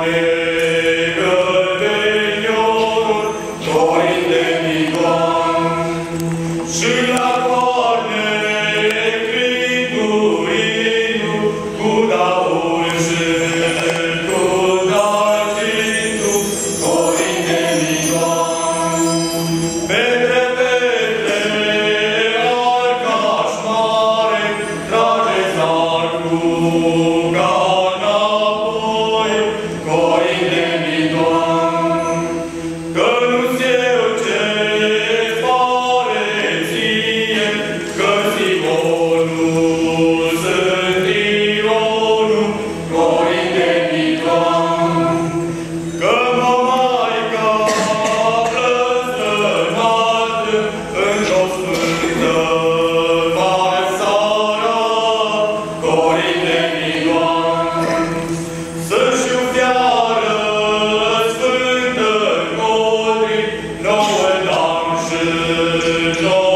Amen. Oh God. No.